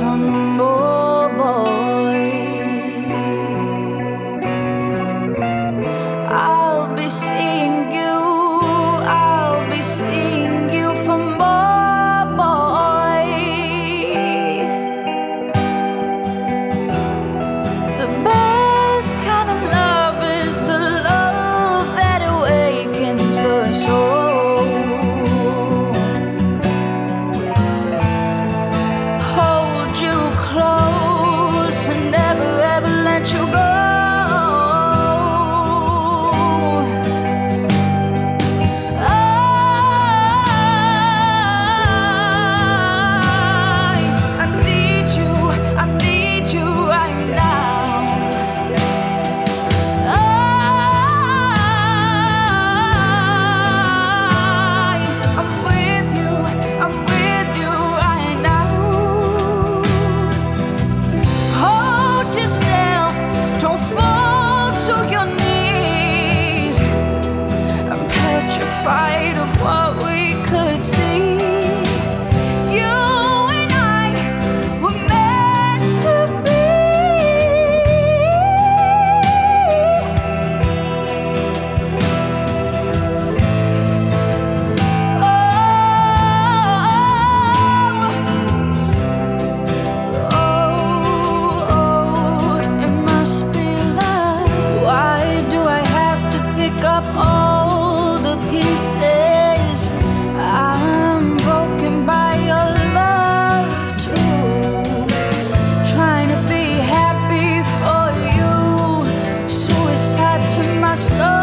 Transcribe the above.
from oh boy I'll be seeing you I'll be seeing my soul.